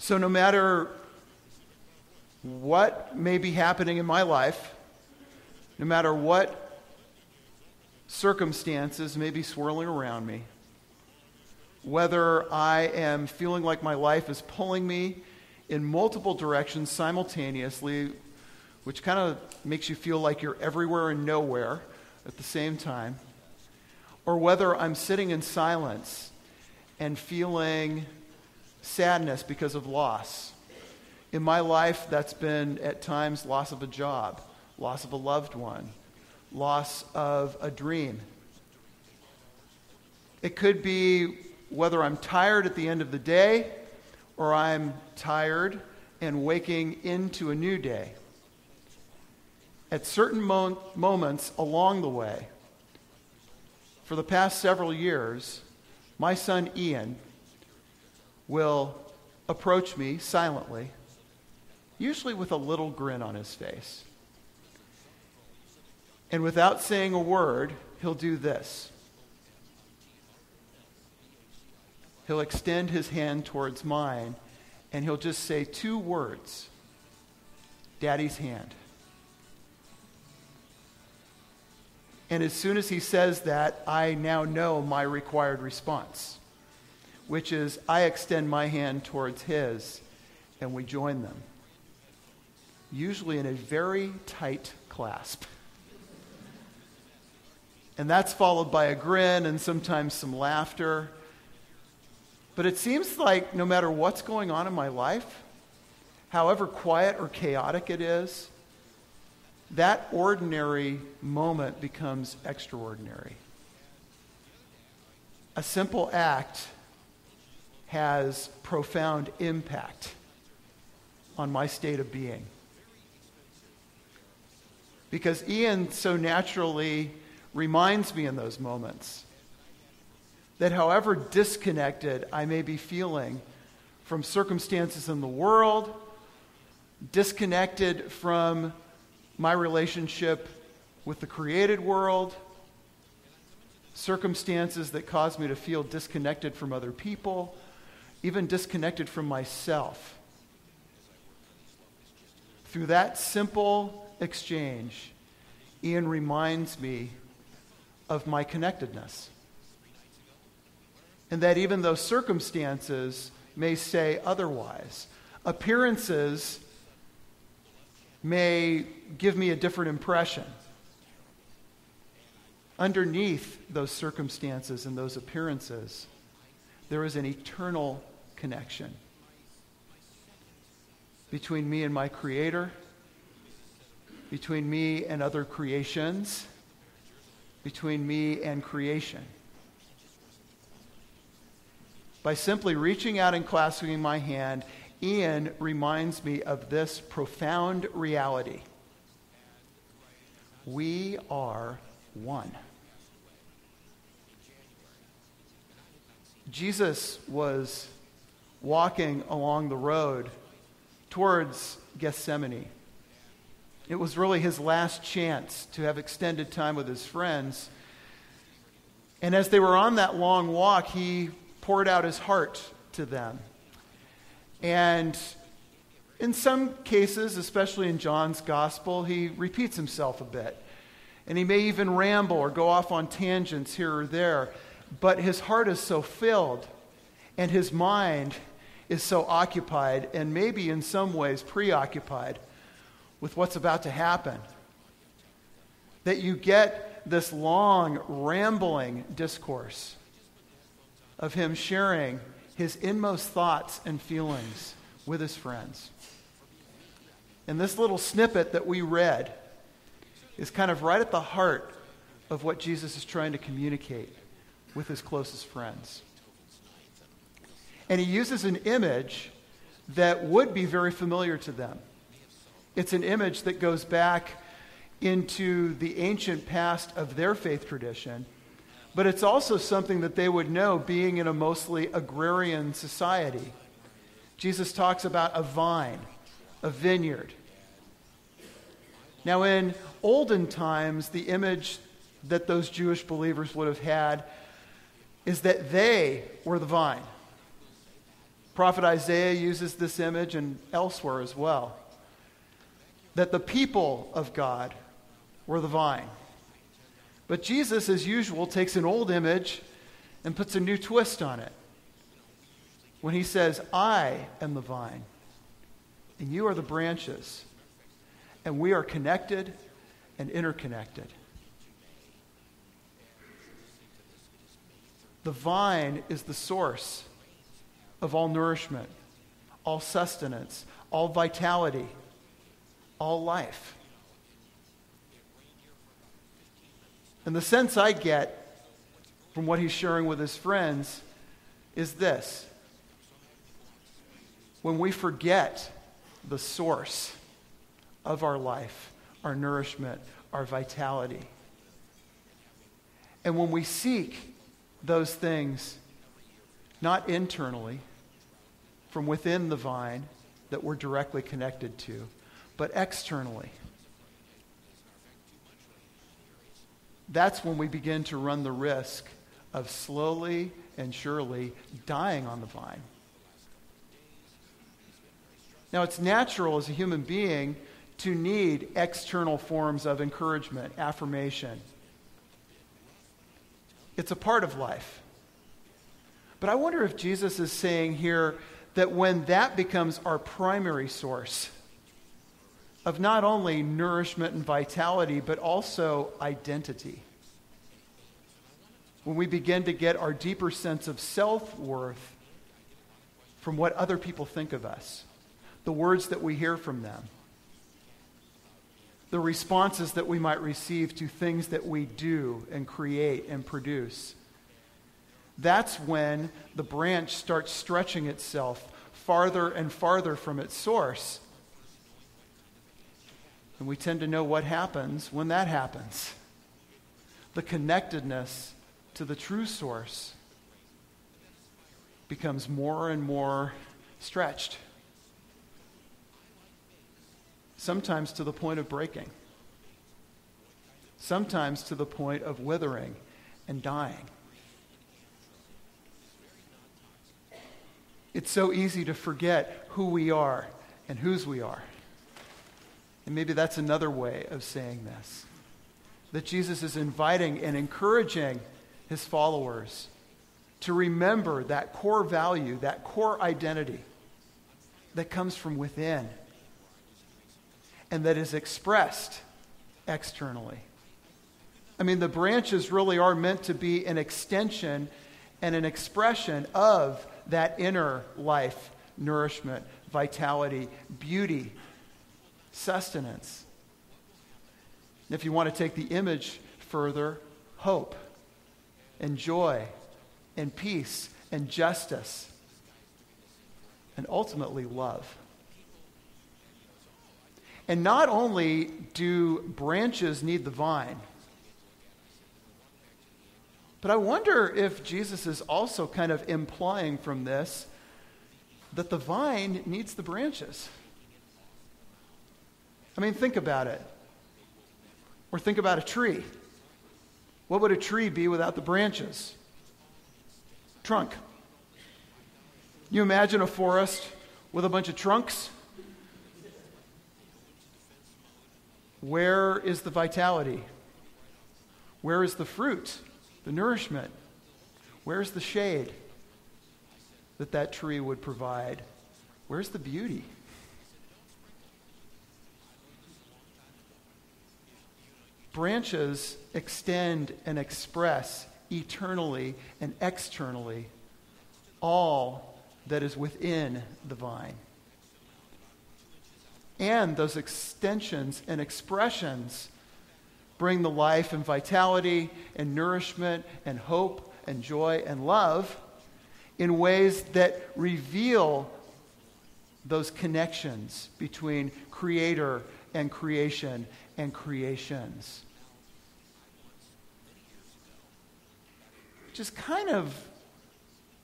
So, no matter what may be happening in my life, no matter what circumstances may be swirling around me, whether I am feeling like my life is pulling me in multiple directions simultaneously, which kind of makes you feel like you're everywhere and nowhere at the same time, or whether I'm sitting in silence and feeling sadness because of loss. In my life, that's been at times loss of a job, loss of a loved one, loss of a dream. It could be whether I'm tired at the end of the day or I'm tired and waking into a new day. At certain mo- moments along the way, for the past several years, my son Ian will approach me silently, usually with a little grin on his face. And without saying a word, he'll do this. He'll extend his hand towards mine and he'll just say two words Daddy's hand. And as soon as he says that, I now know my required response, which is I extend my hand towards his and we join them, usually in a very tight clasp. And that's followed by a grin and sometimes some laughter. But it seems like no matter what's going on in my life, however quiet or chaotic it is, that ordinary moment becomes extraordinary. A simple act has profound impact on my state of being. Because Ian so naturally reminds me in those moments that however disconnected I may be feeling from circumstances in the world, disconnected from my relationship with the created world, circumstances that cause me to feel disconnected from other people, even disconnected from myself. Through that simple exchange, Ian reminds me of my connectedness. And that even though circumstances may say otherwise, appearances may give me a different impression. Underneath those circumstances and those appearances, there is an eternal connection between me and my Creator, between me and other creations, between me and creation. By simply reaching out and clasping my hand Ian reminds me of this profound reality. We are one. Jesus was walking along the road towards Gethsemane. It was really his last chance to have extended time with his friends. And as they were on that long walk, he poured out his heart to them. And in some cases, especially in John's gospel, he repeats himself a bit. And he may even ramble or go off on tangents here or there. But his heart is so filled, and his mind is so occupied, and maybe in some ways preoccupied with what's about to happen, that you get this long, rambling discourse of him sharing his inmost thoughts and feelings with his friends. And this little snippet that we read is kind of right at the heart of what Jesus is trying to communicate with his closest friends. And he uses an image that would be very familiar to them. It's an image that goes back into the ancient past of their faith tradition but it's also something that they would know being in a mostly agrarian society. Jesus talks about a vine, a vineyard. Now, in olden times, the image that those Jewish believers would have had is that they were the vine. Prophet Isaiah uses this image and elsewhere as well. That the people of God were the vine. But Jesus, as usual, takes an old image and puts a new twist on it. When he says, I am the vine, and you are the branches, and we are connected and interconnected. The vine is the source of all nourishment, all sustenance, all vitality, all life. And the sense I get from what he's sharing with his friends is this when we forget the source of our life, our nourishment, our vitality, and when we seek those things not internally, from within the vine that we're directly connected to, but externally. That's when we begin to run the risk of slowly and surely dying on the vine. Now, it's natural as a human being to need external forms of encouragement, affirmation. It's a part of life. But I wonder if Jesus is saying here that when that becomes our primary source of not only nourishment and vitality, but also identity, when we begin to get our deeper sense of self worth from what other people think of us, the words that we hear from them, the responses that we might receive to things that we do and create and produce. That's when the branch starts stretching itself farther and farther from its source. And we tend to know what happens when that happens. The connectedness to the true source becomes more and more stretched, sometimes to the point of breaking, sometimes to the point of withering and dying. It's so easy to forget who we are and whose we are. And maybe that's another way of saying this that Jesus is inviting and encouraging his followers to remember that core value, that core identity that comes from within and that is expressed externally. I mean, the branches really are meant to be an extension and an expression of that inner life, nourishment, vitality, beauty, sustenance. And if you want to take the image further, hope and joy and peace and justice and ultimately love. And not only do branches need the vine, but I wonder if Jesus is also kind of implying from this that the vine needs the branches. I mean, think about it. Or think about a tree. What would a tree be without the branches? Trunk. You imagine a forest with a bunch of trunks? Where is the vitality? Where is the fruit? the nourishment? Where's the shade that that tree would provide? Where's the beauty? Branches extend and express eternally and externally all that is within the vine. And those extensions and expressions bring the life and vitality and nourishment and hope and joy and love in ways that reveal those connections between creator and creation and creations. Just kind of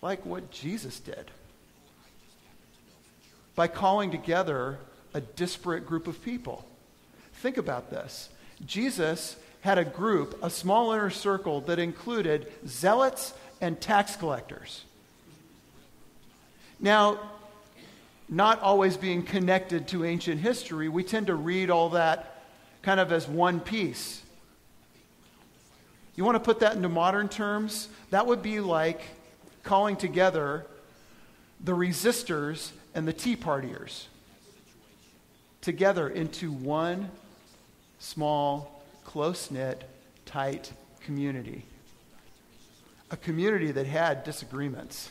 like what Jesus did by calling together a disparate group of people. Think about this. Jesus had a group, a small inner circle that included zealots and tax collectors. Now, not always being connected to ancient history, we tend to read all that kind of as one piece. You want to put that into modern terms? That would be like calling together the resistors and the tea partiers together into one small, close knit, tight community. A community that had disagreements,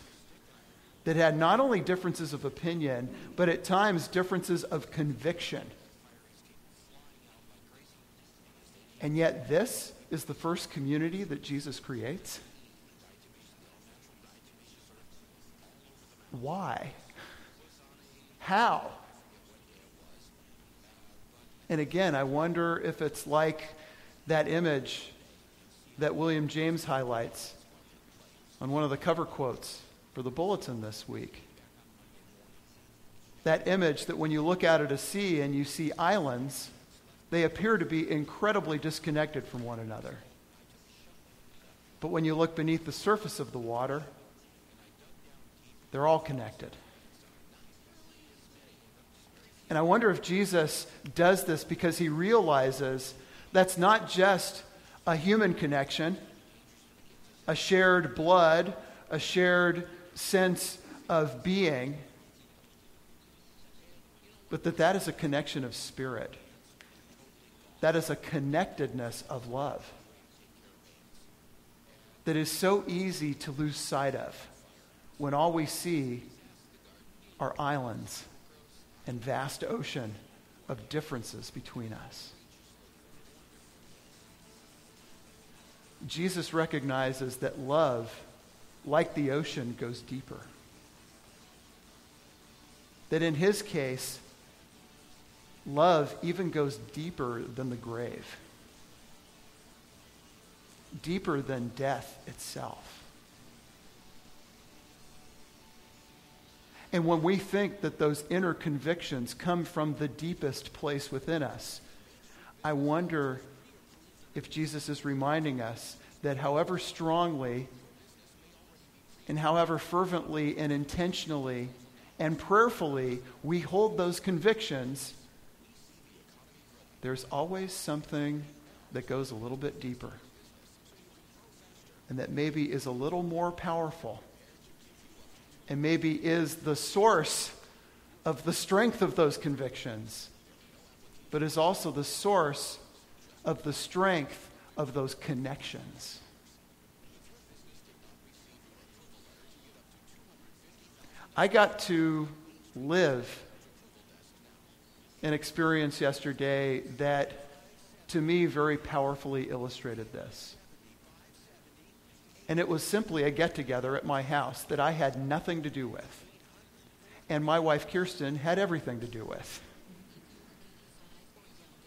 that had not only differences of opinion, but at times differences of conviction. And yet, this is the first community that Jesus creates. Why? How? And again, I wonder if it's like that image that William James highlights on one of the cover quotes for the bulletin this week. That image that when you look out at a sea and you see islands, they appear to be incredibly disconnected from one another. But when you look beneath the surface of the water, they're all connected. And I wonder if Jesus does this because he realizes that's not just a human connection, a shared blood, a shared sense of being, but that that is a connection of spirit. That is a connectedness of love that is so easy to lose sight of when all we see are islands and vast ocean of differences between us. Jesus recognizes that love, like the ocean, goes deeper. That in his case, love even goes deeper than the grave, deeper than death itself. And when we think that those inner convictions come from the deepest place within us, I wonder if Jesus is reminding us that however strongly and however fervently and intentionally and prayerfully we hold those convictions, there's always something that goes a little bit deeper and that maybe is a little more powerful and maybe is the source of the strength of those convictions, but is also the source of the strength of those connections. I got to live an experience yesterday that, to me, very powerfully illustrated this. And it was simply a get together at my house that I had nothing to do with. And my wife, Kirsten, had everything to do with.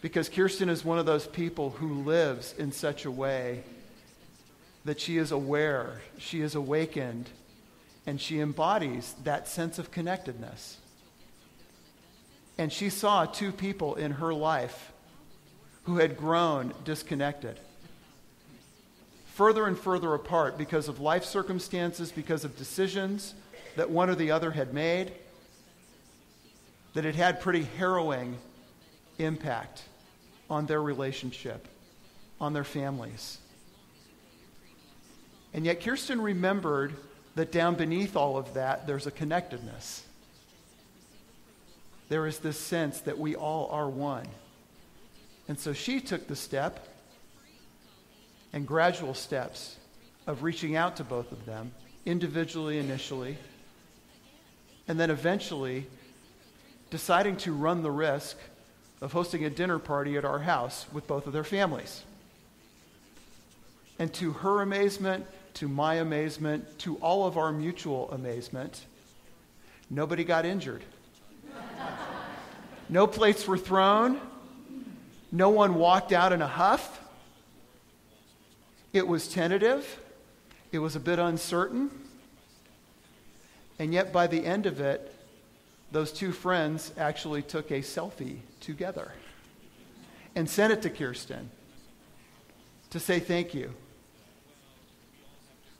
Because Kirsten is one of those people who lives in such a way that she is aware, she is awakened, and she embodies that sense of connectedness. And she saw two people in her life who had grown disconnected further and further apart because of life circumstances, because of decisions that one or the other had made, that it had pretty harrowing impact on their relationship, on their families. And yet, Kirsten remembered that down beneath all of that, there's a connectedness. There is this sense that we all are one. And so she took the step and gradual steps of reaching out to both of them, individually initially, and then eventually deciding to run the risk of hosting a dinner party at our house with both of their families. And to her amazement, to my amazement, to all of our mutual amazement, nobody got injured. no plates were thrown. No one walked out in a huff. It was tentative, it was a bit uncertain, and yet by the end of it, those two friends actually took a selfie together and sent it to Kirsten to say thank you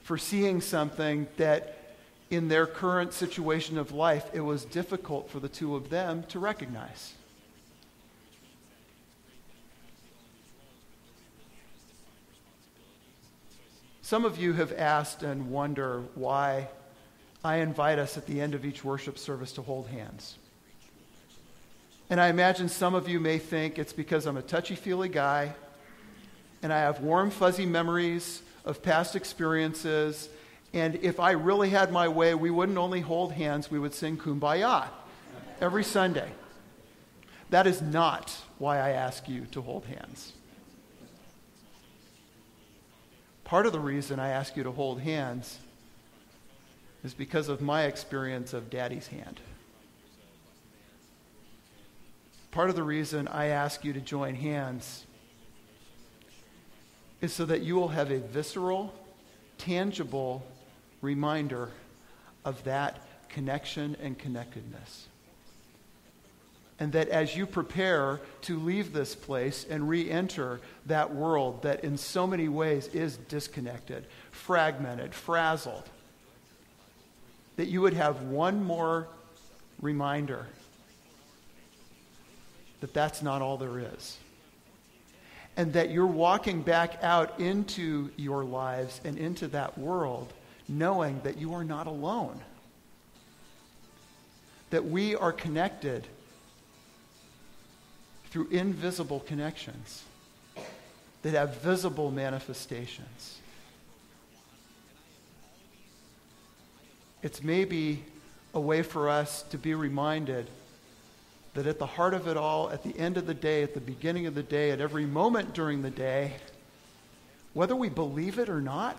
for seeing something that in their current situation of life, it was difficult for the two of them to recognize. Some of you have asked and wonder why I invite us at the end of each worship service to hold hands. And I imagine some of you may think it's because I'm a touchy feely guy and I have warm, fuzzy memories of past experiences. And if I really had my way, we wouldn't only hold hands, we would sing Kumbaya every Sunday. That is not why I ask you to hold hands. Part of the reason I ask you to hold hands is because of my experience of daddy's hand. Part of the reason I ask you to join hands is so that you will have a visceral, tangible reminder of that connection and connectedness. And that as you prepare to leave this place and re enter that world that in so many ways is disconnected, fragmented, frazzled, that you would have one more reminder that that's not all there is and that you're walking back out into your lives and into that world knowing that you are not alone. That we are connected through invisible connections that have visible manifestations. It's maybe a way for us to be reminded that at the heart of it all, at the end of the day, at the beginning of the day, at every moment during the day, whether we believe it or not,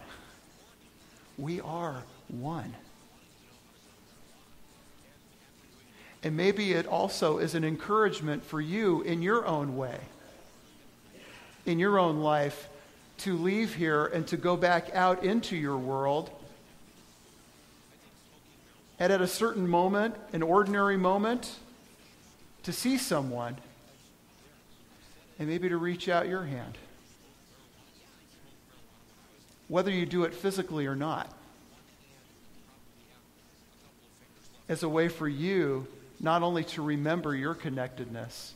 we are one. And maybe it also is an encouragement for you in your own way, in your own life, to leave here and to go back out into your world. And at a certain moment, an ordinary moment, to see someone and maybe to reach out your hand. Whether you do it physically or not. As a way for you not only to remember your connectedness,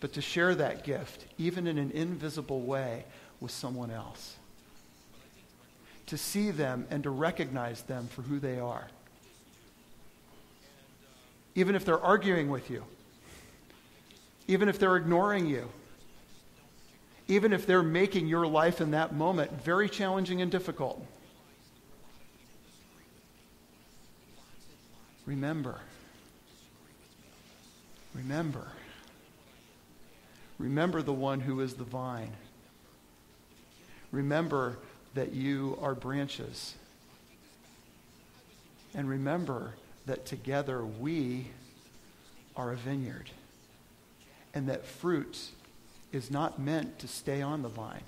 but to share that gift, even in an invisible way, with someone else. To see them and to recognize them for who they are even if they're arguing with you, even if they're ignoring you, even if they're making your life in that moment very challenging and difficult. Remember. Remember. Remember the one who is the vine. Remember that you are branches. And remember that together we are a vineyard and that fruit is not meant to stay on the vine.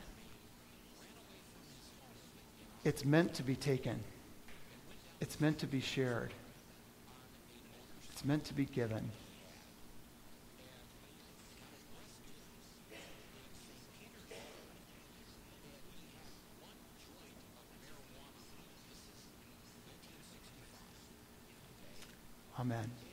It's meant to be taken. It's meant to be shared. Meant to be given. Amen.